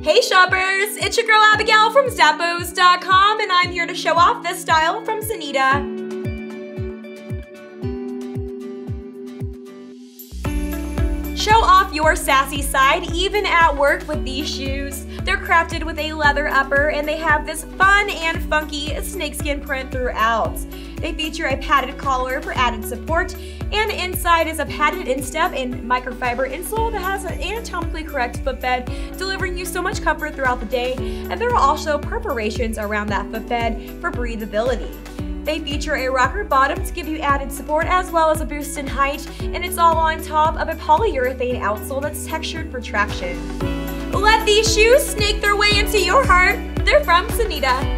Hey shoppers, it's your girl Abigail from Zappos.com and I'm here to show off this style from Sanita. Show off your sassy side even at work with these shoes. They're crafted with a leather upper and they have this fun and funky snakeskin print throughout. They feature a padded collar for added support and inside is a padded instep and microfiber insole that has an anatomically correct footbed, delivering you so much comfort throughout the day. And there are also perforations around that footbed for breathability. They feature a rocker bottom to give you added support as well as a boost in height, and it's all on top of a polyurethane outsole that's textured for traction. Let these shoes snake their way into your heart. They're from Sanita.